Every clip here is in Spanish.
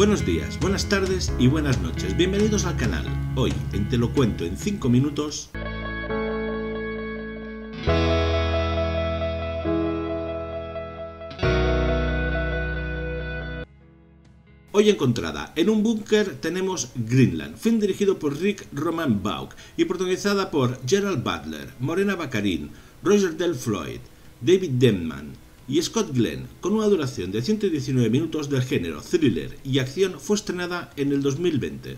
Buenos días, buenas tardes y buenas noches. Bienvenidos al canal. Hoy, en Te lo cuento en 5 minutos... Hoy encontrada en un búnker tenemos Greenland, film dirigido por Rick Roman Bauk y protagonizada por Gerald Butler, Morena Baccarin, Roger Del Floyd, David Denman, y Scott Glenn, con una duración de 119 minutos del género thriller y acción, fue estrenada en el 2020.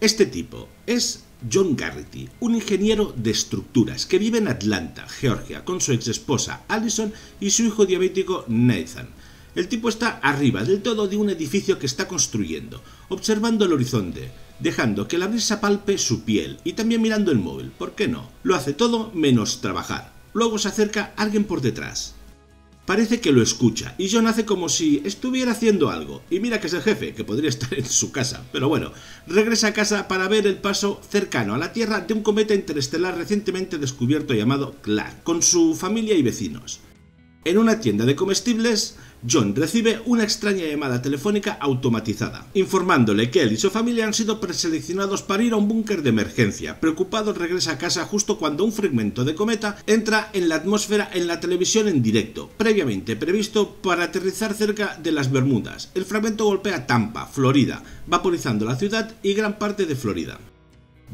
Este tipo es John Garrity, un ingeniero de estructuras que vive en Atlanta, Georgia, con su ex esposa Allison y su hijo diabético Nathan. El tipo está arriba del todo de un edificio que está construyendo, observando el horizonte, dejando que la brisa palpe su piel y también mirando el móvil. ¿Por qué no? Lo hace todo menos trabajar. Luego se acerca alguien por detrás. Parece que lo escucha y John hace como si estuviera haciendo algo. Y mira que es el jefe, que podría estar en su casa. Pero bueno, regresa a casa para ver el paso cercano a la Tierra de un cometa interestelar recientemente descubierto llamado Clark, con su familia y vecinos. En una tienda de comestibles, John recibe una extraña llamada telefónica automatizada, informándole que él y su familia han sido preseleccionados para ir a un búnker de emergencia. Preocupado regresa a casa justo cuando un fragmento de cometa entra en la atmósfera en la televisión en directo, previamente previsto para aterrizar cerca de las Bermudas. El fragmento golpea Tampa, Florida, vaporizando la ciudad y gran parte de Florida.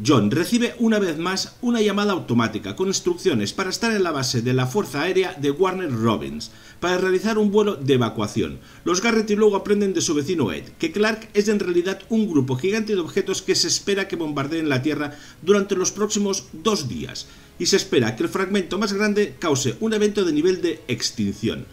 John recibe una vez más una llamada automática con instrucciones para estar en la base de la Fuerza Aérea de Warner Robins para realizar un vuelo de evacuación. Los Garrett luego aprenden de su vecino Ed que Clark es en realidad un grupo gigante de objetos que se espera que bombardeen la Tierra durante los próximos dos días y se espera que el fragmento más grande cause un evento de nivel de extinción.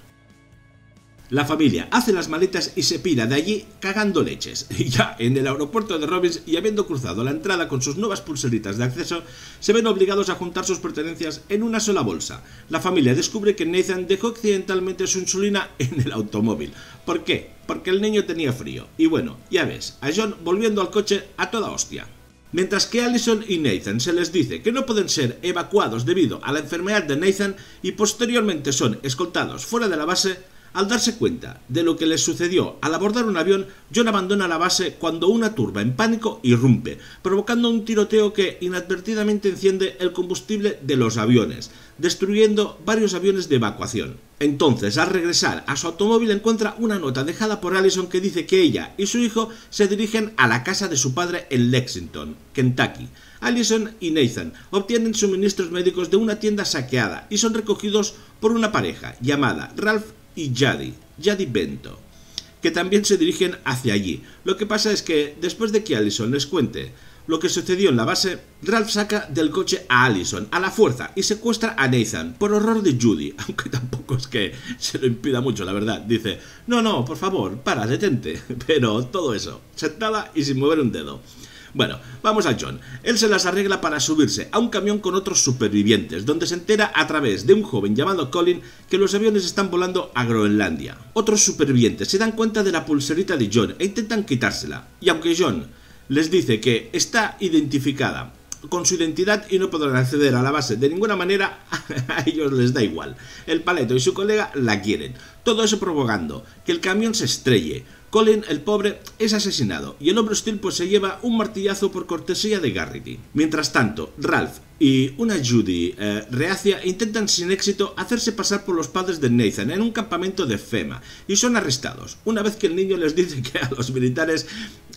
La familia hace las maletas y se pira de allí cagando leches. Y ya en el aeropuerto de Robbins y habiendo cruzado la entrada con sus nuevas pulseritas de acceso, se ven obligados a juntar sus pertenencias en una sola bolsa. La familia descubre que Nathan dejó accidentalmente su insulina en el automóvil. ¿Por qué? Porque el niño tenía frío. Y bueno, ya ves, a John volviendo al coche a toda hostia. Mientras que Allison y Nathan se les dice que no pueden ser evacuados debido a la enfermedad de Nathan y posteriormente son escoltados fuera de la base, al darse cuenta de lo que les sucedió al abordar un avión, John abandona la base cuando una turba en pánico irrumpe, provocando un tiroteo que inadvertidamente enciende el combustible de los aviones, destruyendo varios aviones de evacuación. Entonces, al regresar a su automóvil encuentra una nota dejada por Allison que dice que ella y su hijo se dirigen a la casa de su padre en Lexington, Kentucky. Allison y Nathan obtienen suministros médicos de una tienda saqueada y son recogidos por una pareja llamada Ralph y Yadi, Yadi Bento, que también se dirigen hacia allí. Lo que pasa es que después de que Allison les cuente lo que sucedió en la base, Ralph saca del coche a Allison a la fuerza y secuestra a Nathan por horror de Judy, aunque tampoco es que se lo impida mucho, la verdad. Dice, no, no, por favor, para, detente. Pero todo eso, sentada y sin mover un dedo. Bueno, vamos a John. Él se las arregla para subirse a un camión con otros supervivientes, donde se entera a través de un joven llamado Colin que los aviones están volando a Groenlandia. Otros supervivientes se dan cuenta de la pulserita de John e intentan quitársela. Y aunque John les dice que está identificada con su identidad y no podrán acceder a la base de ninguna manera, a ellos les da igual. El paleto y su colega la quieren. Todo eso provocando que el camión se estrelle. Colin, el pobre, es asesinado y el hombre hostil pues se lleva un martillazo por cortesía de Garrity. Mientras tanto, Ralph y una Judy eh, reacia intentan sin éxito hacerse pasar por los padres de Nathan en un campamento de FEMA y son arrestados, una vez que el niño les dice que a los militares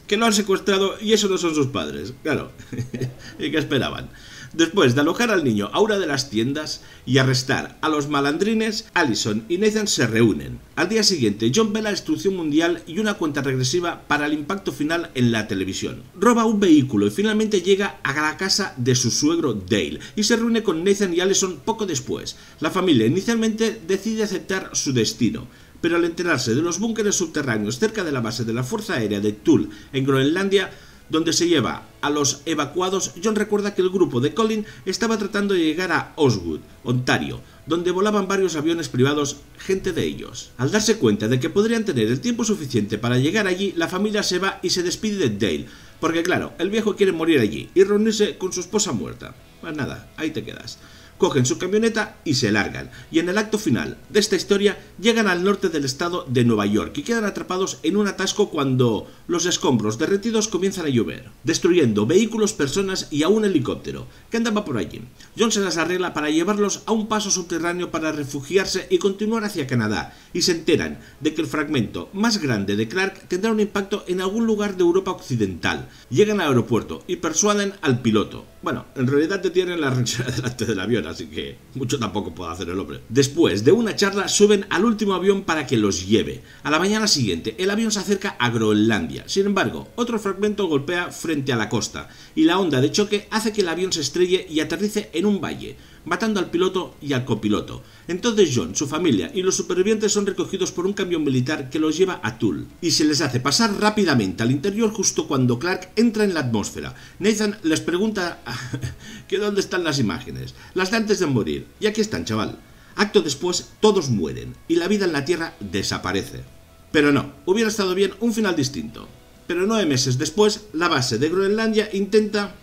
que lo han secuestrado y eso no son sus padres. Claro, ¿y qué esperaban? Después de alojar al niño a una de las tiendas y arrestar a los malandrines, Allison y Nathan se reúnen. Al día siguiente, John ve la destrucción mundial y una cuenta regresiva para el impacto final en la televisión. Roba un vehículo y finalmente llega a la casa de su suegro Dale y se reúne con Nathan y Allison poco después. La familia inicialmente decide aceptar su destino pero al enterarse de los búnkeres subterráneos cerca de la base de la Fuerza Aérea de Tull en Groenlandia, donde se lleva a los evacuados, John recuerda que el grupo de Colin estaba tratando de llegar a Osgood, Ontario, donde volaban varios aviones privados, gente de ellos. Al darse cuenta de que podrían tener el tiempo suficiente para llegar allí, la familia se va y se despide de Dale, porque claro, el viejo quiere morir allí y reunirse con su esposa muerta. Pues nada, ahí te quedas. cogen su camioneta y se largan. Y en el acto final de esta historia llegan al norte del estado de Nueva York y quedan atrapados en un atasco cuando los escombros derretidos comienzan a llover, destruyendo vehículos, personas y a un helicóptero que andaba por allí. John se las arregla para llevarlos a un paso subterráneo para refugiarse y continuar hacia Canadá y se enteran de que el fragmento más grande de Clark tendrá un impacto en algún lugar de Europa Occidental. Llegan al aeropuerto y persuaden al piloto. Bueno, en realidad te tienen la ranchera delante del avión, así que mucho tampoco puede hacer el hombre. Después de una charla suben al último avión para que los lleve. A la mañana siguiente el avión se acerca a Groenlandia. Sin embargo, otro fragmento golpea frente a la costa y la onda de choque hace que el avión se estrelle y aterrice en un valle matando al piloto y al copiloto. Entonces John, su familia y los supervivientes son recogidos por un camión militar que los lleva a Tull y se les hace pasar rápidamente al interior justo cuando Clark entra en la atmósfera. Nathan les pregunta que dónde están las imágenes, las de antes de morir, y aquí están, chaval. Acto después, todos mueren y la vida en la Tierra desaparece. Pero no, hubiera estado bien un final distinto. Pero nueve meses después, la base de Groenlandia intenta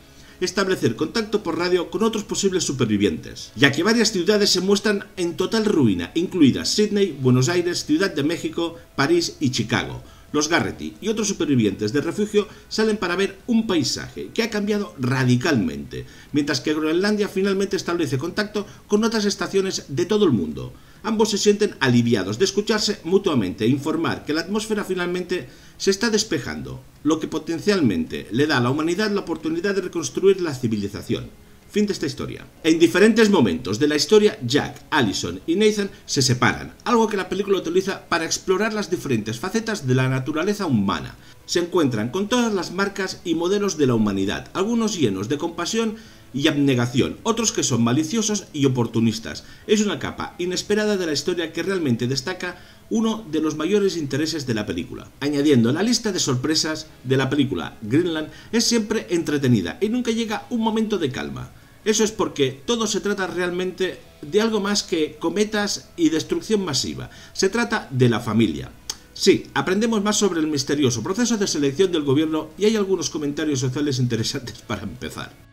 establecer contacto por radio con otros posibles supervivientes, ya que varias ciudades se muestran en total ruina, incluidas Sydney, Buenos Aires, Ciudad de México, París y Chicago. Los Garrety y otros supervivientes de refugio salen para ver un paisaje que ha cambiado radicalmente, mientras que Groenlandia finalmente establece contacto con otras estaciones de todo el mundo. Ambos se sienten aliviados de escucharse mutuamente e informar que la atmósfera finalmente se está despejando, lo que potencialmente le da a la humanidad la oportunidad de reconstruir la civilización. Fin de esta historia. En diferentes momentos de la historia, Jack, Allison y Nathan se separan, algo que la película utiliza para explorar las diferentes facetas de la naturaleza humana. Se encuentran con todas las marcas y modelos de la humanidad, algunos llenos de compasión y abnegación, otros que son maliciosos y oportunistas. Es una capa inesperada de la historia que realmente destaca uno de los mayores intereses de la película. Añadiendo la lista de sorpresas de la película, Greenland es siempre entretenida y nunca llega un momento de calma. Eso es porque todo se trata realmente de algo más que cometas y destrucción masiva. Se trata de la familia. Sí, aprendemos más sobre el misterioso proceso de selección del gobierno y hay algunos comentarios sociales interesantes para empezar.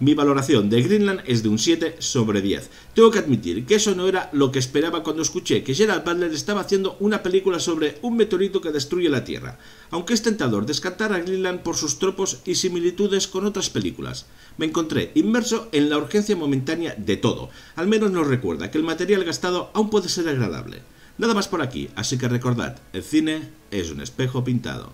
Mi valoración de Greenland es de un 7 sobre 10. Tengo que admitir que eso no era lo que esperaba cuando escuché que Gerald Butler estaba haciendo una película sobre un meteorito que destruye la Tierra, aunque es tentador descartar a Greenland por sus tropos y similitudes con otras películas. Me encontré inmerso en la urgencia momentánea de todo, al menos nos recuerda que el material gastado aún puede ser agradable. Nada más por aquí, así que recordad, el cine es un espejo pintado.